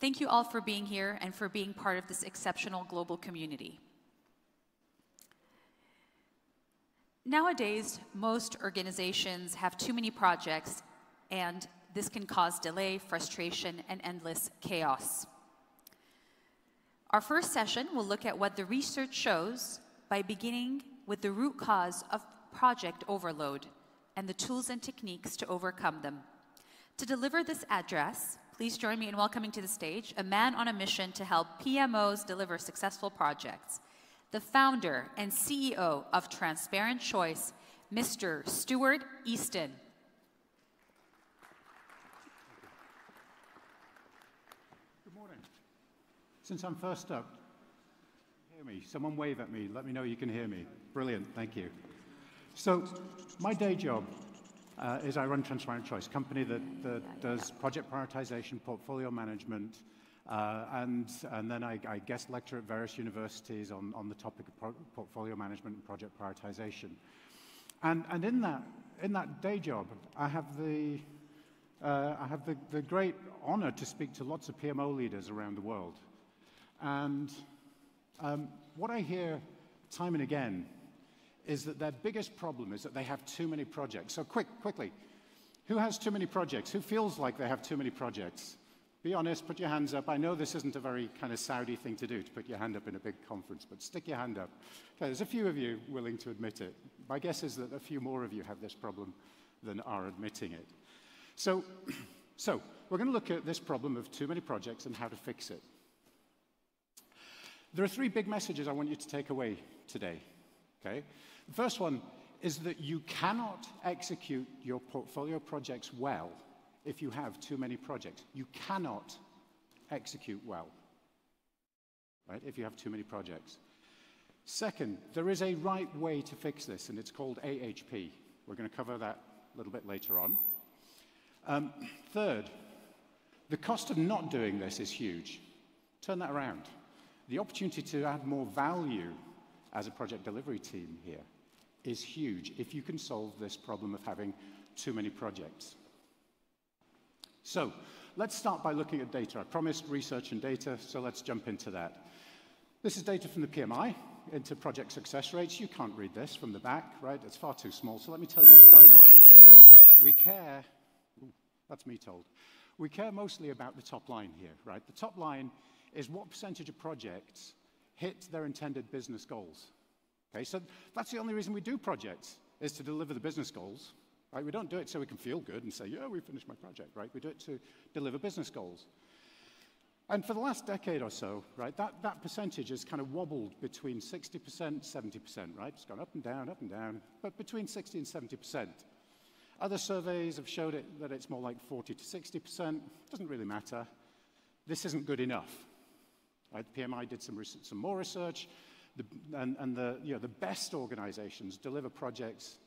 Thank you all for being here and for being part of this exceptional global community. Nowadays, most organizations have too many projects, and this can cause delay, frustration, and endless chaos. Our first session will look at what the research shows by beginning with the root cause of project overload and the tools and techniques to overcome them. To deliver this address, please join me in welcoming to the stage a man on a mission to help PMOs deliver successful projects, the founder and CEO of Transparent Choice, Mr. Stuart Easton. Good morning. Since I'm first up, hear me. Someone wave at me. Let me know you can hear me. Brilliant. Thank you. So, my day job uh, is I run Transparent Choice, a company that, that does project prioritization, portfolio management, uh, and, and then I, I guest lecture at various universities on, on the topic of portfolio management and project prioritization. And, and in, that, in that day job, I have the, uh, I have the, the great honor to speak to lots of PMO leaders around the world. And um, what I hear time and again is that their biggest problem is that they have too many projects. So quick, quickly, who has too many projects? Who feels like they have too many projects? Be honest, put your hands up. I know this isn't a very kind of Saudi thing to do, to put your hand up in a big conference, but stick your hand up. Okay, there's a few of you willing to admit it. My guess is that a few more of you have this problem than are admitting it. So, so we're going to look at this problem of too many projects and how to fix it. There are three big messages I want you to take away today. Okay? The first one is that you cannot execute your portfolio projects well if you have too many projects. You cannot execute well, right, if you have too many projects. Second, there is a right way to fix this, and it's called AHP. We're going to cover that a little bit later on. Um, third, the cost of not doing this is huge. Turn that around. The opportunity to add more value as a project delivery team here is huge if you can solve this problem of having too many projects. So let's start by looking at data. I promised research and data, so let's jump into that. This is data from the PMI into project success rates. You can't read this from the back, right? It's far too small, so let me tell you what's going on. We care, ooh, that's me told, we care mostly about the top line here, right? The top line is what percentage of projects hit their intended business goals. Okay, so that's the only reason we do projects, is to deliver the business goals. Right? We don't do it so we can feel good and say, yeah, we finished my project, right? We do it to deliver business goals. And for the last decade or so, right, that, that percentage has kind of wobbled between 60%, 70%, right? It's gone up and down, up and down, but between 60 and 70%. Other surveys have showed it that it's more like 40 to 60%. Doesn't really matter. This isn't good enough. Right? PMI did some, some more research, the, and, and the, you know, the best organizations deliver projects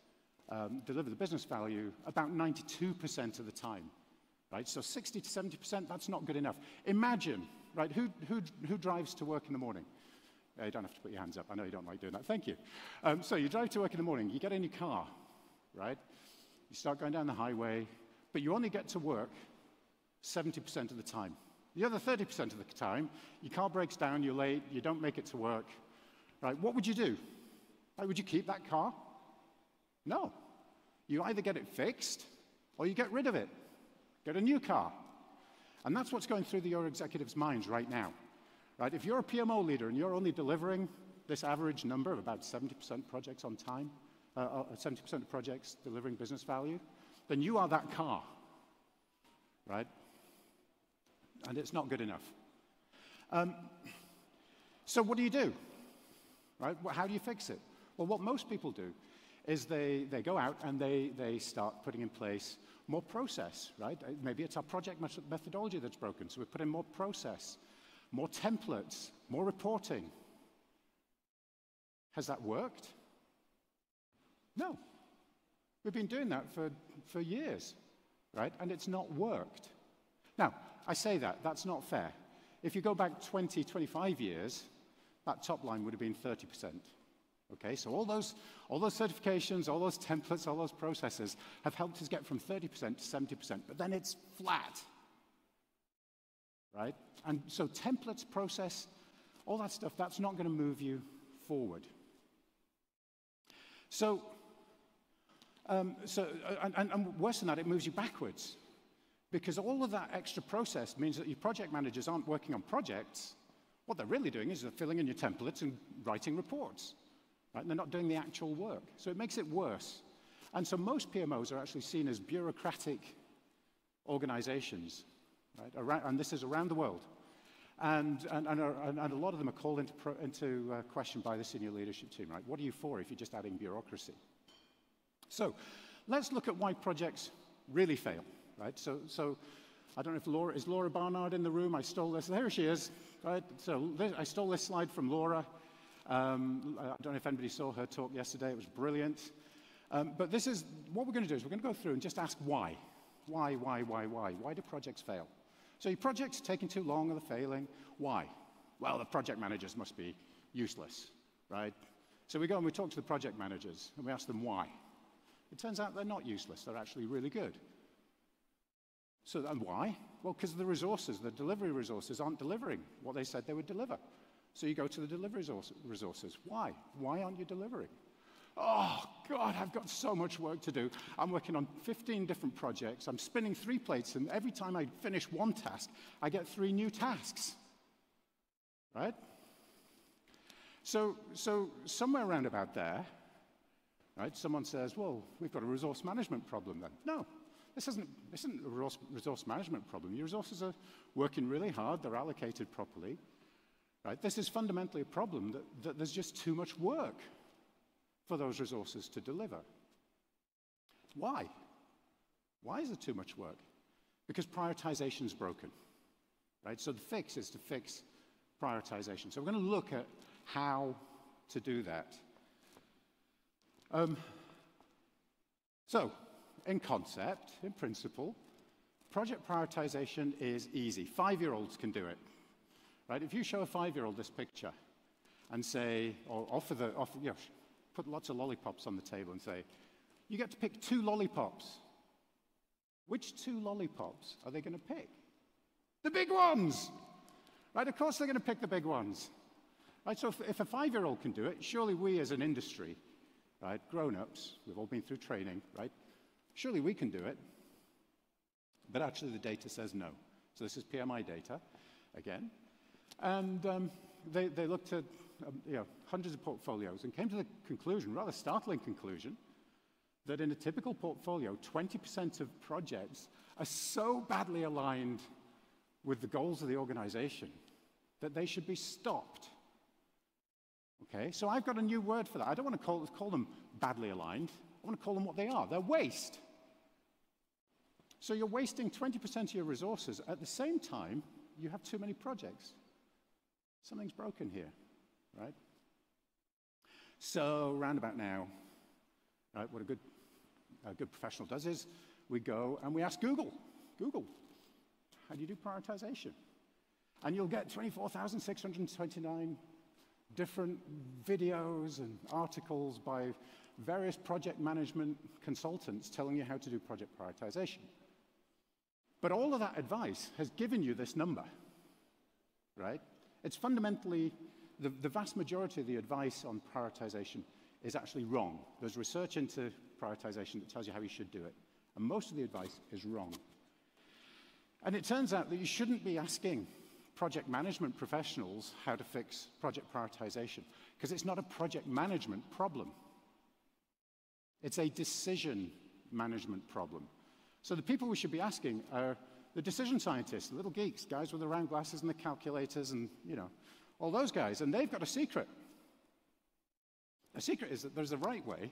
um, deliver the business value about 92% of the time. Right? So 60 to 70%, that's not good enough. Imagine, right, who, who, who drives to work in the morning? Uh, you don't have to put your hands up. I know you don't like doing that. Thank you. Um, so you drive to work in the morning. You get in your car, right? You start going down the highway, but you only get to work 70% of the time. The other 30% of the time, your car breaks down, you're late, you don't make it to work. Right? What would you do? Would you keep that car? No. You either get it fixed or you get rid of it. Get a new car. And that's what's going through the, your executives' minds right now. Right? If you're a PMO leader and you're only delivering this average number of about 70% projects on time, uh, 70% uh, of projects delivering business value, then you are that car. Right? And it's not good enough. Um, so what do you do? Right? How do you fix it? Well, what most people do is they, they go out and they, they start putting in place more process, right? Uh, maybe it's our project methodology that's broken, so we put in more process, more templates, more reporting. Has that worked? No. We've been doing that for, for years, right? And it's not worked. Now, I say that, that's not fair. If you go back 20, 25 years, that top line would have been 30%. Okay, so all those, all those certifications, all those templates, all those processes have helped us get from 30% to 70%, but then it's flat. right? And so templates, process, all that stuff, that's not going to move you forward. So, um, so and, and worse than that, it moves you backwards. Because all of that extra process means that your project managers aren't working on projects. What they're really doing is they're filling in your templates and writing reports. Right? And they're not doing the actual work. So it makes it worse. And so most PMOs are actually seen as bureaucratic organizations. Right? Around, and this is around the world. And, and, and, and a lot of them are called into, pro, into uh, question by the senior leadership team. Right? What are you for if you're just adding bureaucracy? So let's look at why projects really fail right? So, so I don't know if Laura, is Laura Barnard in the room? I stole this, there she is, right? So I stole this slide from Laura. Um, I don't know if anybody saw her talk yesterday, it was brilliant. Um, but this is, what we're going to do is we're going to go through and just ask why. Why, why, why, why? Why do projects fail? So your project's taking too long or they're failing. Why? Well, the project managers must be useless, right? So we go and we talk to the project managers and we ask them why. It turns out they're not useless, they're actually really good. So, and why? Well, because the resources, the delivery resources, aren't delivering what they said they would deliver. So you go to the delivery resources. Why? Why aren't you delivering? Oh, God, I've got so much work to do. I'm working on 15 different projects. I'm spinning three plates, and every time I finish one task, I get three new tasks. Right? So, so somewhere around about there, right, someone says, well, we've got a resource management problem then. No, this isn't, this isn't a resource, management problem. Your resources are working really hard, they're allocated properly. Right? This is fundamentally a problem that, that there's just too much work for those resources to deliver. Why? Why is there too much work? Because prioritization is broken. Right? So the fix is to fix prioritization. So we're going to look at how to do that. Um, so in concept, in principle, project prioritization is easy. Five-year-olds can do it. Right? If you show a five-year-old this picture and say, or offer the, offer, you know, put lots of lollipops on the table and say, you get to pick two lollipops. Which two lollipops are they going to pick? The big ones! Right? Of course they're going to pick the big ones. Right? So if, if a five-year-old can do it, surely we as an industry, right, grown-ups, we've all been through training, right, Surely we can do it. But actually, the data says no. So this is PMI data, again. And um, they, they looked at um, you know, hundreds of portfolios and came to the conclusion, rather startling conclusion, that in a typical portfolio, 20% of projects are so badly aligned with the goals of the organization that they should be stopped. Okay, so I've got a new word for that. I don't want to call, call them badly aligned. I want to call them what they are. They're waste. So you're wasting 20% of your resources. At the same time, you have too many projects. Something's broken here, right? So, roundabout now, right, what a good, a good professional does is we go and we ask Google, Google, how do you do prioritization? And you'll get 24,629 different videos and articles by various project management consultants telling you how to do project prioritization. But all of that advice has given you this number, right? It's fundamentally, the, the vast majority of the advice on prioritization is actually wrong. There's research into prioritization that tells you how you should do it. And most of the advice is wrong. And it turns out that you shouldn't be asking project management professionals how to fix project prioritization because it's not a project management problem. It's a decision management problem. So the people we should be asking are the decision scientists, the little geeks, guys with the round glasses and the calculators and, you know, all those guys. And they've got a secret. The secret is that there's a right way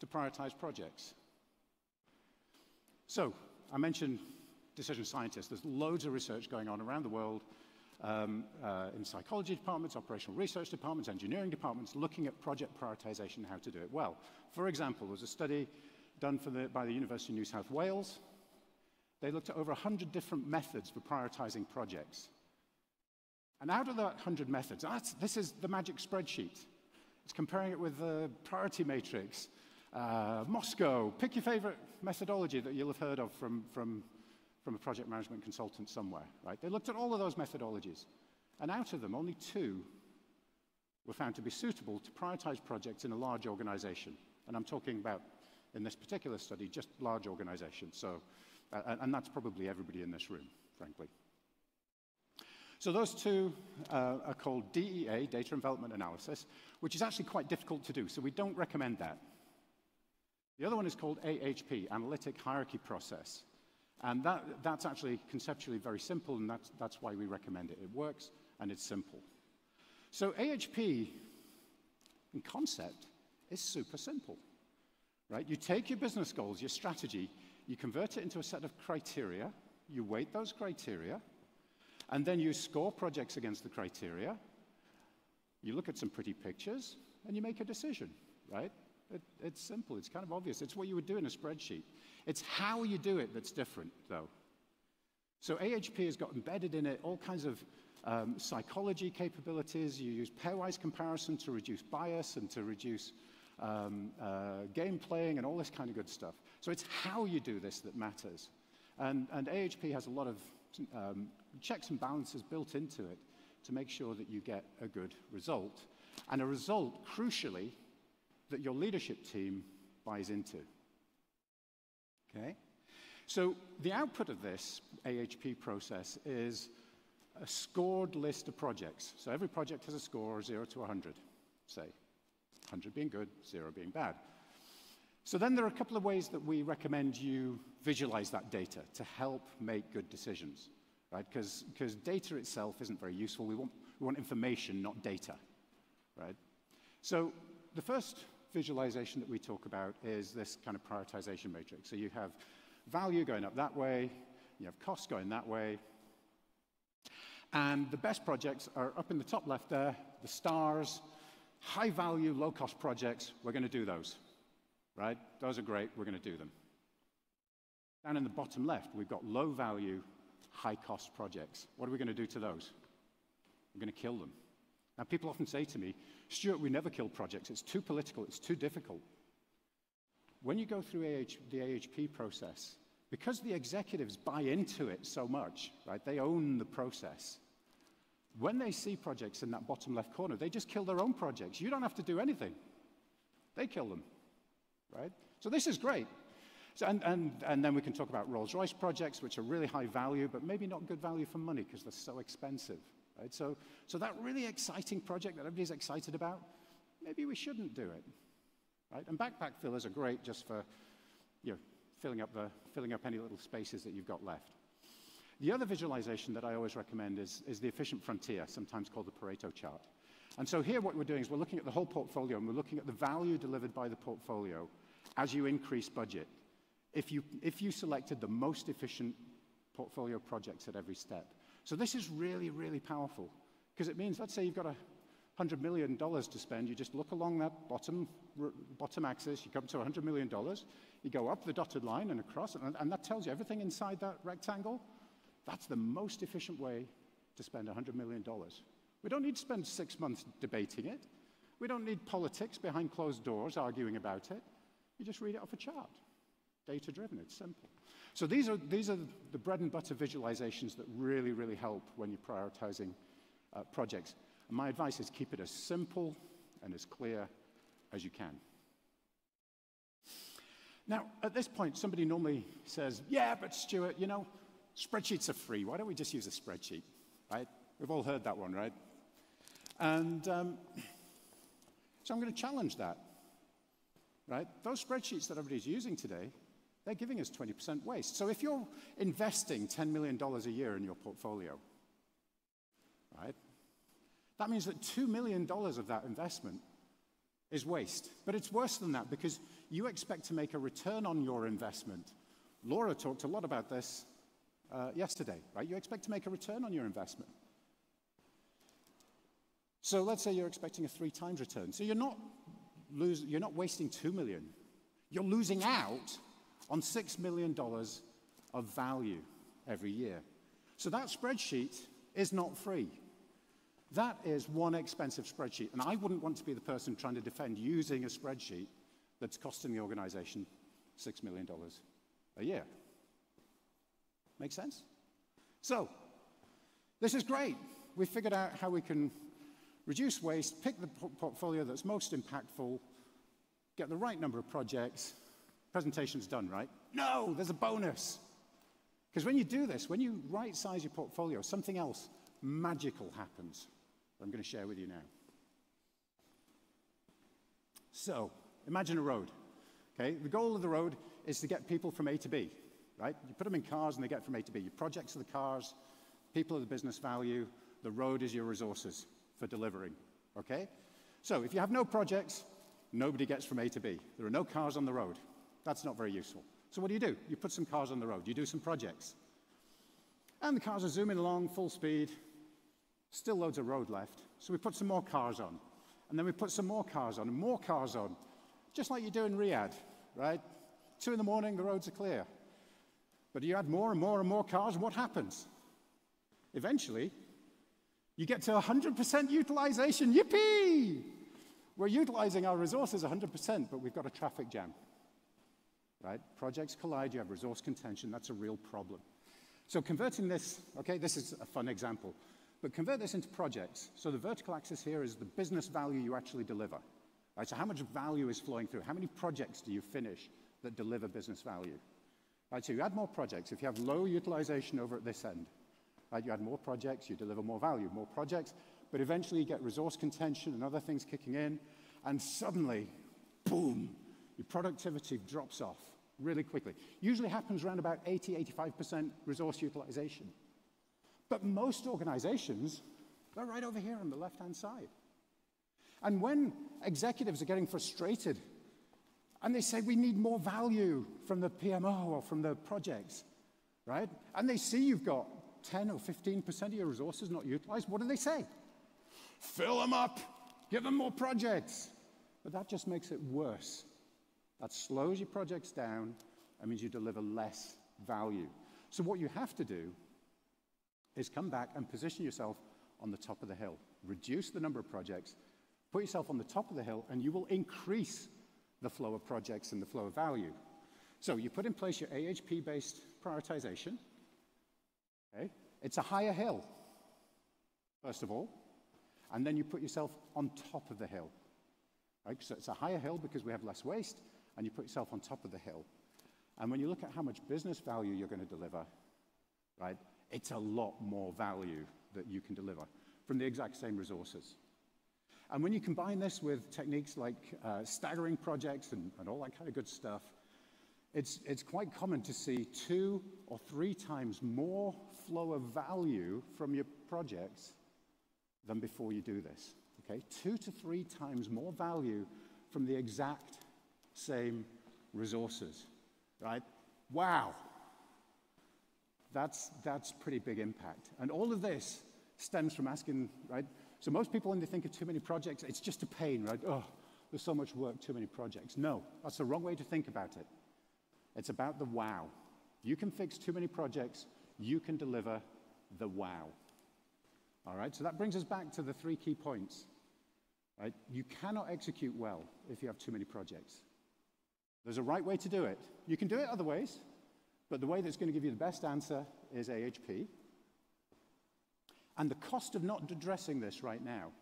to prioritize projects. So I mentioned decision scientists. There's loads of research going on around the world um, uh, in psychology departments, operational research departments, engineering departments, looking at project prioritization and how to do it well. For example, there was a study done the, by the University of New South Wales. They looked at over 100 different methods for prioritizing projects. And out of that 100 methods, this is the magic spreadsheet. It's comparing it with the priority matrix, uh, MoSCoW. Pick your favorite methodology that you'll have heard of from, from from a project management consultant somewhere, right? They looked at all of those methodologies, and out of them, only two were found to be suitable to prioritize projects in a large organization. And I'm talking about, in this particular study, just large organizations. So, uh, and that's probably everybody in this room, frankly. So those two uh, are called DEA, Data Envelopment Analysis, which is actually quite difficult to do, so we don't recommend that. The other one is called AHP, Analytic Hierarchy Process. And that, that's actually conceptually very simple, and that's, that's why we recommend it. It works, and it's simple. So AHP, in concept, is super simple, right? You take your business goals, your strategy, you convert it into a set of criteria, you weight those criteria, and then you score projects against the criteria. You look at some pretty pictures, and you make a decision, right? It, it's simple. It's kind of obvious. It's what you would do in a spreadsheet. It's how you do it that's different, though. So AHP has got embedded in it all kinds of um, psychology capabilities. You use pairwise comparison to reduce bias and to reduce um, uh, game playing and all this kind of good stuff. So it's how you do this that matters. And, and AHP has a lot of um, checks and balances built into it to make sure that you get a good result. And a result, crucially, that your leadership team buys into. Okay? So the output of this AHP process is a scored list of projects. So every project has a score 0 to 100, say. 100 being good, 0 being bad. So then there are a couple of ways that we recommend you visualize that data to help make good decisions, right? Because data itself isn't very useful. We want, we want information, not data, right? So the first visualization that we talk about is this kind of prioritization matrix. So you have value going up that way, you have costs going that way, and the best projects are up in the top left there, the stars, high value, low cost projects. We're going to do those, right? Those are great. We're going to do them. Down in the bottom left, we've got low value, high cost projects. What are we going to do to those? We're going to kill them. Now, people often say to me, Stuart, we never kill projects. It's too political, it's too difficult. When you go through AH, the AHP process, because the executives buy into it so much, right, they own the process. When they see projects in that bottom left corner, they just kill their own projects. You don't have to do anything. They kill them, right? So this is great. So, and, and, and then we can talk about Rolls-Royce projects, which are really high value, but maybe not good value for money because they're so expensive, right? So, so that really exciting project that everybody's excited about, maybe we shouldn't do it, right? And backpack fillers are great just for, you know, filling up, the, filling up any little spaces that you've got left. The other visualization that I always recommend is, is the efficient frontier, sometimes called the Pareto chart. And so here what we're doing is we're looking at the whole portfolio and we're looking at the value delivered by the portfolio as you increase budget. If you, if you selected the most efficient portfolio projects at every step. So this is really, really powerful because it means, let's say you've got a $100 million to spend, you just look along that bottom, bottom axis, you come to $100 million, you go up the dotted line and across, and, and that tells you everything inside that rectangle. That's the most efficient way to spend $100 million. We don't need to spend six months debating it. We don't need politics behind closed doors arguing about it. You just read it off a chart. Data driven, it's simple. So these are, these are the bread and butter visualizations that really, really help when you're prioritizing uh, projects. And my advice is keep it as simple and as clear as you can. Now, at this point, somebody normally says, Yeah, but Stuart, you know, spreadsheets are free. Why don't we just use a spreadsheet? Right? We've all heard that one, right? And um, so I'm going to challenge that. Right? Those spreadsheets that everybody's using today, they're giving us 20% waste. So if you're investing $10 million a year in your portfolio, right, that means that $2 million of that investment is waste. But it's worse than that because you expect to make a return on your investment. Laura talked a lot about this uh, yesterday, right? You expect to make a return on your investment. So let's say you're expecting a three times return. So you're not, lose, you're not wasting two million. You're losing out on $6 million of value every year. So that spreadsheet is not free. That is one expensive spreadsheet. And I wouldn't want to be the person trying to defend using a spreadsheet that's costing the organization $6 million a year. Make sense? So, this is great. We've figured out how we can reduce waste, pick the portfolio that's most impactful, get the right number of projects. Presentation's done, right? No, there's a bonus. Because when you do this, when you right size your portfolio, something else magical happens. I'm going to share with you now. So, imagine a road. Okay, the goal of the road is to get people from A to B, right? You put them in cars and they get from A to B. Your projects are the cars, people are the business value, the road is your resources for delivering, okay? So if you have no projects, nobody gets from A to B. There are no cars on the road. That's not very useful. So what do you do? You put some cars on the road. You do some projects. And the cars are zooming along full speed. Still loads of road left. So we put some more cars on. And then we put some more cars on and more cars on. Just like you do in Riyadh, right? Two in the morning, the roads are clear. But you add more and more and more cars, what happens? Eventually, you get to 100% utilization. Yippee! We're utilizing our resources 100%, but we've got a traffic jam. Right? Projects collide, you have resource contention, that's a real problem. So converting this, okay, this is a fun example, but convert this into projects. So the vertical axis here is the business value you actually deliver. Right? So how much value is flowing through? How many projects do you finish that deliver business value? Right, so you add more projects. If you have low utilization over at this end, Right? You add more projects, you deliver more value, more projects, but eventually you get resource contention and other things kicking in, and suddenly, boom, your productivity drops off really quickly. Usually happens around about 80, 85% resource utilization. But most organizations, they're right over here on the left-hand side. And when executives are getting frustrated and they say, we need more value from the PMO or from the projects, right? And they see you've got 10 or 15% of your resources not utilized, what do they say? Fill them up, give them more projects. But that just makes it worse. That slows your projects down and means you deliver less value. So, what you have to do is come back and position yourself on the top of the hill. Reduce the number of projects, put yourself on the top of the hill, and you will increase the flow of projects and the flow of value. So, you put in place your AHP based prioritization. Okay? It's a higher hill, first of all, and then you put yourself on top of the hill. Right? So it's a higher hill because we have less waste, and you put yourself on top of the hill. And when you look at how much business value you're going to deliver, right, it's a lot more value that you can deliver from the exact same resources. And when you combine this with techniques like uh, staggering projects and, and all that kind of good stuff, it's, it's quite common to see two or three times more flow of value from your projects than before you do this. Okay? Two to three times more value from the exact same resources. Right? Wow. That's, that's pretty big impact. And all of this stems from asking, right? So most people, when they think of too many projects, it's just a pain, right? Oh, there's so much work, too many projects. No, that's the wrong way to think about it. It's about the wow. You can fix too many projects, you can deliver the wow. All right, so that brings us back to the three key points. Right? You cannot execute well if you have too many projects. There's a right way to do it. You can do it other ways, but the way that's going to give you the best answer is AHP. And the cost of not addressing this right now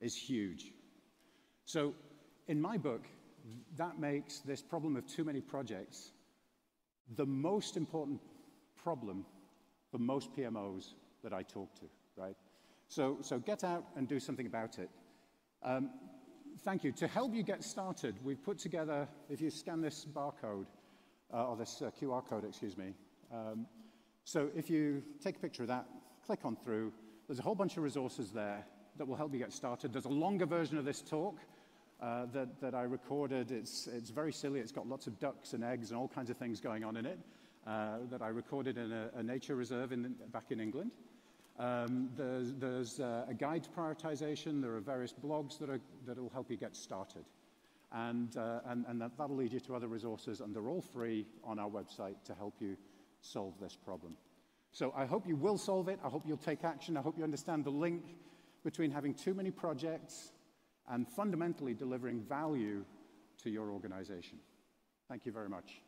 is huge. So, in my book, that makes this problem of too many projects the most important problem for most PMOs that I talk to, right? So, so get out and do something about it. Um, thank you. To help you get started, we've put together, if you scan this barcode, uh, or this uh, QR code, excuse me. Um, so if you take a picture of that, click on through, there's a whole bunch of resources there that will help you get started. There's a longer version of this talk uh, that, that I recorded. It's, it's very silly. It's got lots of ducks and eggs and all kinds of things going on in it uh, that I recorded in a, a nature reserve in, back in England. Um, there's, there's uh, a guide to prioritization. There are various blogs that, will help you get started. And, uh, and, and that, that'll lead you to other resources, and they're all free on our website to help you solve this problem. So I hope you will solve it. I hope you'll take action. I hope you understand the link between having too many projects and fundamentally delivering value to your organization. Thank you very much.